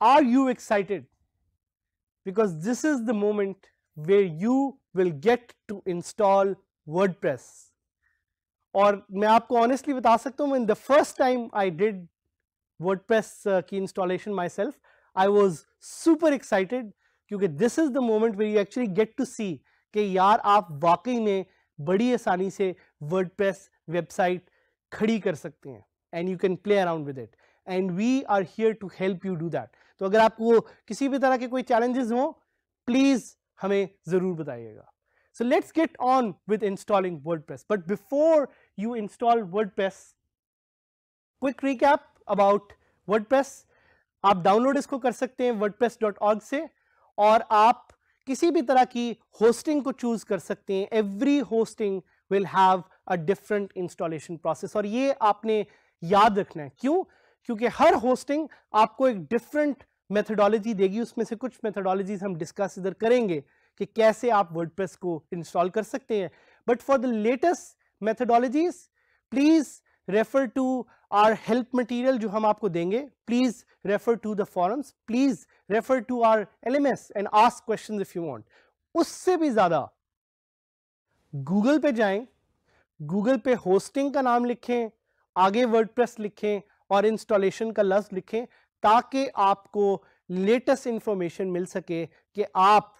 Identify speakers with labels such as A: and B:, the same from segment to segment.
A: are you excited? Because this is the moment where you will get to install WordPress. और मैं आपको honestly बता सकता हूँ in the first time I did WordPress की installation myself I was super excited क्योंकि this is the moment where you actually get to see कि यार आप वाकई में बड़ी आसानी से वर्डप्रेस वेबसाइट खड़ी कर सकते हैं and you can play around with it and we are here to help you do that तो अगर आपको किसी भी तरह के कोई चैलेंजेस हो प्लीज़ हमें ज़रूर बताइएगा So let's get on with installing WordPress. But before you install WordPress, quick recap about WordPress. आप डाउनलोड इसको कर सकते हैं wordpress.org से और आप किसी भी तरह की होस्टिंग को चूज़ कर सकते हैं every hosting will have a different installation process और ये आपने याद रखना है क्यों क्योंकि हर होस्टिंग आपको एक डिफरेंट मेथडोलॉजी देगी, उसमें से कुछ मेथडोलॉजीज हम डिस्कस इधर करेंगे कि कैसे आप वर्डप्रेस को इंस्टॉल कर सकते हैं। But for the latest methodologies please refer to our help material जो हम आपको देंगे। Please refer to the forums please refer to our LMS and ask question if you want उससे भी ज़्यादा गूगल पे जाएँ गूगल पे होस्टिंग का नाम लिखें, आगे वर्डप्रेस लिखें और इंस्टॉलेशन का लफ्ज लिखें ताकि आपको लेटेस्ट इंफॉर्मेशन मिल सके कि आप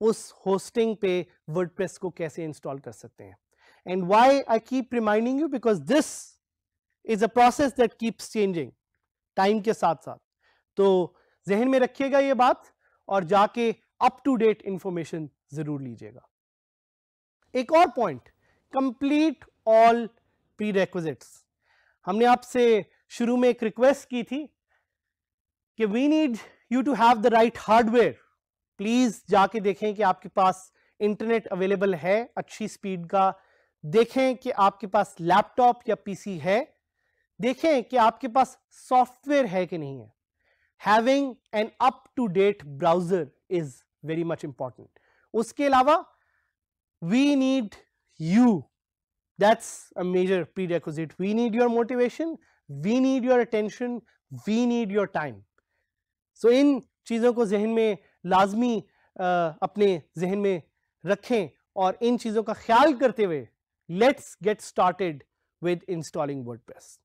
A: उस होस्टिंग पे वर्डप्रेस को कैसे इंस्टॉल कर सकते हैं। And why I keep reminding you because this is a process that keeps changing time के साथ साथ। तो जहन में रखिएगा ये बात और जाके अप टू डेट इंफॉर्मेशन ज़रूर लीजिएगा। एक और पॉइंट कंप्लीट ऑल प्री हमने आपसे शुरू में एक रिक्वेस्ट की थी कि we need you to have the right hardware please जाके देखें कि आपके पास इंटरनेट अवेलेबल है, अच्छी स्पीड का। देखें कि आपके पास लैपटॉप या पीसी है। देखें कि आपके पास सॉफ्टवेयर है कि नहीं है। Having an up to date browser is very much important उसके अलावा we need you that's a major prerequisite we need your motivation we need your attention we need your time so इन चीज़ों को जहन में लाजमी अपने जहन में रखें और इन चीज़ों का ख्याल करते हुए let's get started with installing WordPress.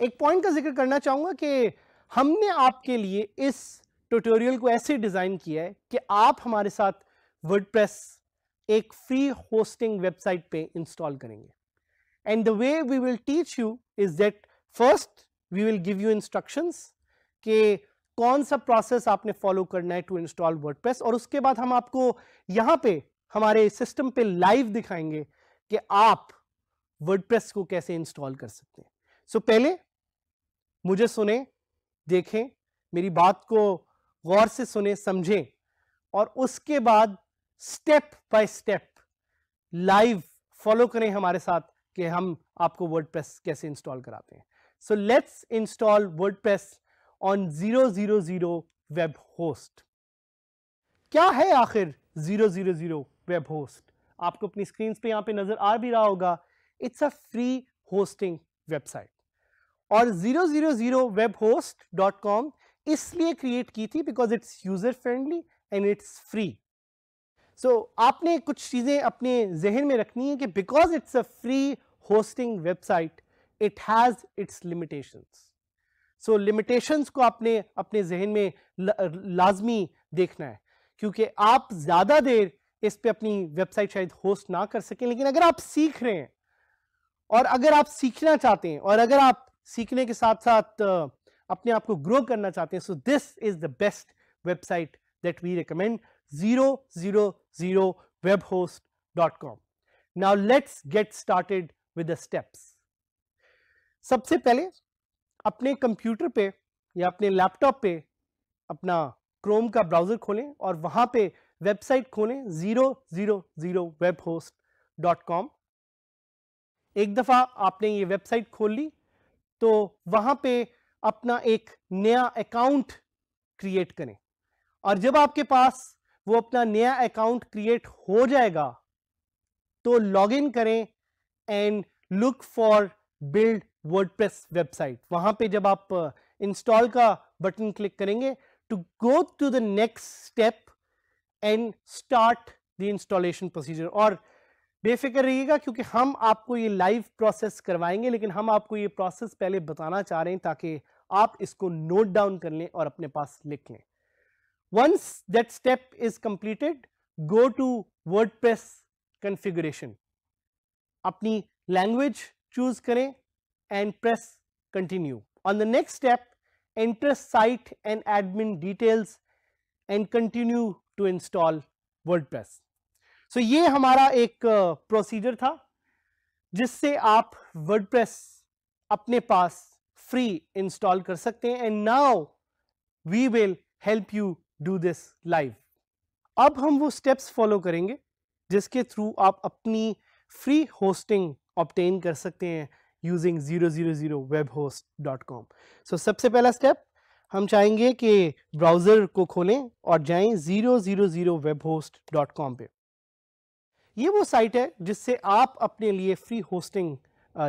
A: एक पॉइंट का ज़िक्र करना चाहूँगा कि हमने आपके लिए इस ट्यूटोरियल को ऐसे डिज़ाइन किया है कि आप हमारे साथ वर्डप्रेस एक फ्री होस्टिंग वेबसाइट पे इंस्टॉल करेंगे। And the way we will teach you is that first we will give you instructions के कौन सा प्रोसेस आपने फॉलो करना है टू इंस्टॉल वर्डप्रेस और उसके बाद हम आपको यहाँ पे हमारे सिस्टम पे लाइव दिखाएँगे कि आप वर्डप्रेस को कैसे इंस्टॉल कर सकते हैं। सो so, पहले मुझे सुने देखें मेरी बात को गौर से सुने समझें और उसके बाद step by step live follow करें हमारे साथ कि हम आपको वर्डप्रेस कैसे इंस्टॉल कराते हैं। So let's install WordPress on zero zero zero web host क्या है आखिर zero zero zero web host आपको अपनी स्क्रीन पे यहाँ पे नज़र आ भी रहा होगा it's a free hosting website और zero zero zero web host dot com इसलिए क्रिएट की थी because it's user friendly and it's free so आपने कुछ चीज़ें अपने जहन में रखनी है कि because it's a free hosting website it has its limitations so so, limitations को आपने अपने जहन में लाजमी देखना है। क्योंकि आप ज़्यादा देर इस पे अपनी वेबसाइट शायद होस्ट ना कर सकें लेकिन अगर आप सीख रहे हैं और अगर आप सीखना चाहते हैं और अगर आप सीखने के साथ साथ अपने आप को ग्रो करना चाहते हैं so this is the best website that we recommend zero zero zero web host dot com now let's get started with the steps सबसे पहले अपने कंप्यूटर पे या अपने लैपटॉप पे अपना क्रोम का ब्राउज़र खोलें और वहाँ पे वेबसाइट खोलें zero zero zero web host dot com एक दफ़ा आपने ये वेबसाइट खोल ली तो वहाँ पे अपना एक नया अकाउंट क्रिएट करें और जब आपके पास वो अपना नया अकाउंट क्रिएट हो जाएगा तो लॉगिन करें and look for build WordPress website वहाँ पे जब आप इंस्टॉल का बटन क्लिक करेंगे to go to the next step and start the installation procedure और बेफिक्र रहिएगा क्योंकि हम आपको ये लाइव प्रोसेस करवाएँगे, लेकिन हम आपको ये प्रोसेस पहले बताना चाह रहे हैं ताकि आप इसको नोट डाउन कर लें और अपने पास लिख लें। Once that step is completed go to WordPress configuration अपनी लैंग्वेज चूज़ करें and press continue on the next step enter site and admin details and continue to install WordPress. So, ये हमारा एक प्रोसीजर था, जिससे आप WordPress अपने पास free install कर सकते हैं and now we will help you do this live अब हम वो स्टेप्स फॉलो करेंगे, जिसके थ्रू आप अपनी फ्री होस्टिंग ऑप्टेन कर सकते हैं डॉट कॉम सो सबसे पहला स्टेप हम चाहेंगे कि ब्राउज़र को खोलें और जाएँ zero zero zero web host dot com पर ये वो साइट है जिससे आप अपने लिए फ्री होस्टिंग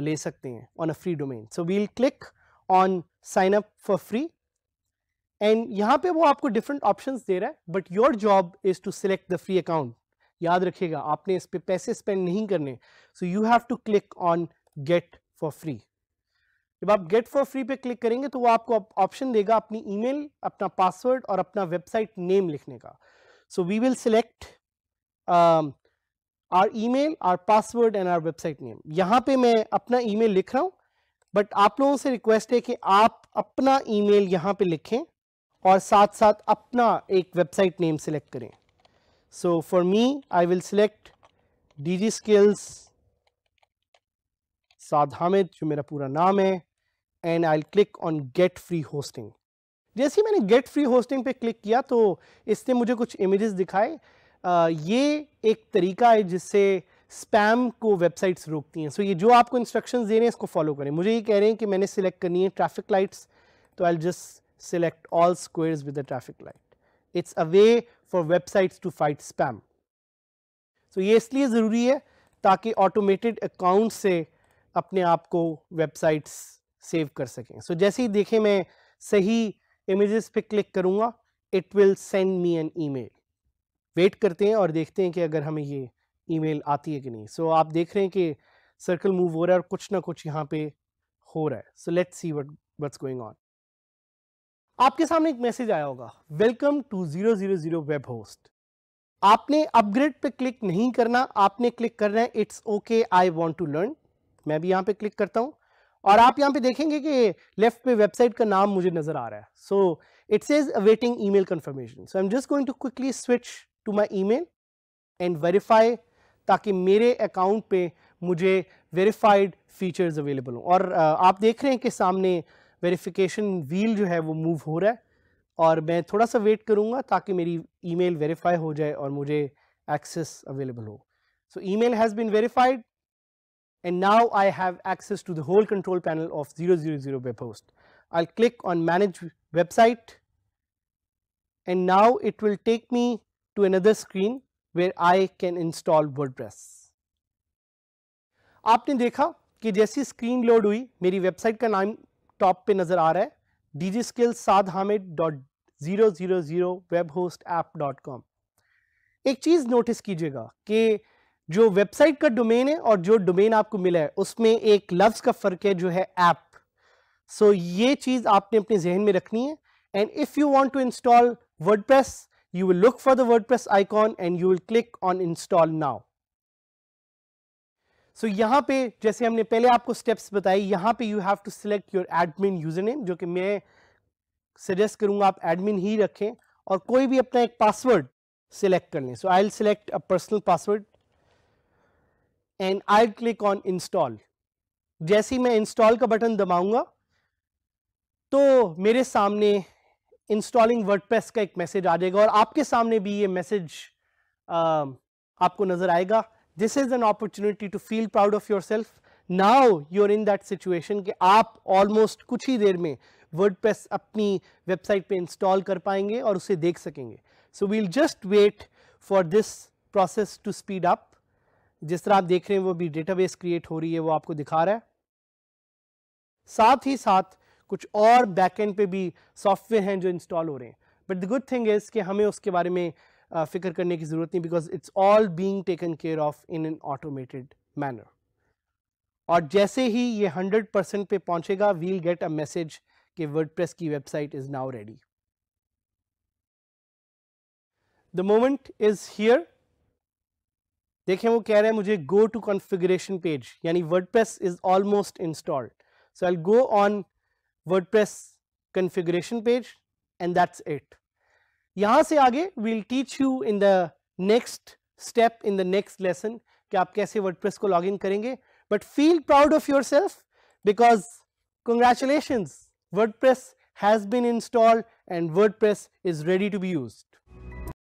A: ले सकते हैं on a free domain so we'll click on sign up for free and यहाँ पे वो आपको डिफरेंट ऑप्शंस दे रहा है but your job is to select the free account याद रखिएगा, आपने इस पर पैसे स्पेंड नहीं करने। So you have to click on get for free जब आप गेट फॉर फ्री पे क्लिक करेंगे तो वो आपको ऑप्शन देगा अपनी ईमेल अपना पासवर्ड और अपना वेबसाइट नेम लिखने का। So we will select our email our password and our website name यहाँ पे मैं अपना ईमेल लिख रहा हूँ बट आप लोगों से रिक्वेस्ट है कि आप अपना ईमेल यहाँ पे लिखें और साथ साथ अपना एक वेबसाइट नेम सिलेक्ट करें। So for me I will select D G skills Saad Hamid जो मेरा पूरा नाम है and I click on get free hosting जैसे ही मैंने गेट फ्री होस्टिंग पे क्लिक किया तो इसने मुझे कुछ इमेजेस दिखाए। ये एक तरीका है जिससे स्पैम को वेबसाइट्स रोकती हैं। सो so ये जो आपको इंस्ट्रक्शंस दे रहे हैं, इसको फॉलो करें। मुझे ये कह रहे हैं कि मैंने सिलेक्ट करनी है ट्रैफ़िक लाइट्स तो I just select all squares with the traffic light it's a way for websites to fight spam so ये इसलिए ज़रूरी है ताकि ऑटोमेटेड अकाउंट से अपने आप को वेबसाइट्स सेव कर सकें। सो so, जैसे ही देखें मैं सही इमेजेस पे क्लिक करूँगा it will send me an email wait करते हैं और देखते हैं कि अगर हमें ये ईमेल आती है कि नहीं। सो so, आप देख रहे हैं कि सर्कल मूव हो रहा है और कुछ ना कुछ यहाँ पे हो रहा है। So let's see what what's going on आपके सामने एक मैसेज आया होगा welcome to zero zero zero web host आपने अपग्रेड पे क्लिक नहीं करना आपने क्लिक करना है it's okay I want to learn मैं भी यहाँ पे क्लिक करता हूँ। और आप यहाँ पे देखेंगे कि लेफ़्ट पे वेबसाइट का नाम मुझे नज़र आ रहा है। So it says awaiting email confirmation so I am just going to quickly switch to my email and verify ताकि मेरे अकाउंट पे मुझे वेरीफाइड फीचर्स अवेलेबल हों। और आप देख रहे हैं कि सामने वेरिफिकेशन व्हील जो है वो मूव हो रहा है। और मैं थोड़ा सा वेट करूँगा ताकि मेरी ईमेल वेरीफाई हो जाए और मुझे एक्सेस अवेलेबल हो। So email has been verified and now I have access to the whole control panel of 000 web host. I'll click on manage website and now it will take me to another screen where I can install WordPress. आपने देखा कि जैसी screen load हुई मेरी website का नाम top पे नजर आ रहा है D skill Saad Hamid dot zero zero zero web host app dot com एक चीज़ नोटिस कीजिएगा कि जो वेबसाइट का डोमेन है और जो डोमेन आपको मिला है उसमें एक लफ्ज़ का फ़र्क है जो है ऐप। सो so, ये चीज़ आपने अपने जहन में रखनी है and if you want to install WordPress you will look for the WordPress icon and you will click on install now so यहाँ पे जैसे हमने पहले आपको स्टेप्स बताई यहाँ पर you have to select your admin user name जो कि मैं सजेस्ट करूँगा आप एडमिन ही रखें और कोई भी अपना एक पासवर्ड सिलेक्ट कर लें। So I will select a personal password and I click on install जैसे ही मैं इंस्टॉल का बटन दबाऊँगा तो मेरे सामने इंस्टॉलिंग वर्डप्रेस का एक मैसेज आ जाएगा और आपके सामने भी ये मैसेज आपको नज़र आएगा। This is an opportunity to feel proud of yourself now you're in that situation कि आप ऑलमोस्ट कुछ ही देर में वर्डप्रेस अपनी वेबसाइट पे इंस्टॉल कर पाएँगे और उसे देख सकेंगे। So we'll just wait for this process to speed up जिस तरह आप देख रहे हैं, वो भी डेटाबेस क्रिएट हो रही है, वो आपको दिखा रहा है। साथ ही साथ, कुछ और बैकएंड पे भी सॉफ्टवेयर हैं जो इंस्टॉल हो रहे हैं। But the good thing is कि हमें उसके बारे में फ़िक्र करने की ज़रूरत नहीं because it's all being taken care of in an automated manner और जैसे ही ये 100 परसेंट पे पहुंचेगा वील गेट अ मैसेज कि वर्डप्रेस की website is now ready the moment is here देखें, वो कह रहे हैं, मुझे गो टू कॉन्फ़िगरेशन पेज यानी WordPress is almost installed so I go on WordPress configuration page and that's it यहाँ से आगे will teach you in the next step in the next lesson कि आप कैसे वर्डप्रेस को लॉगिन करेंगे. But feel proud of yourself, because congratulations, WordPress has been installed, and WordPress is ready to be used.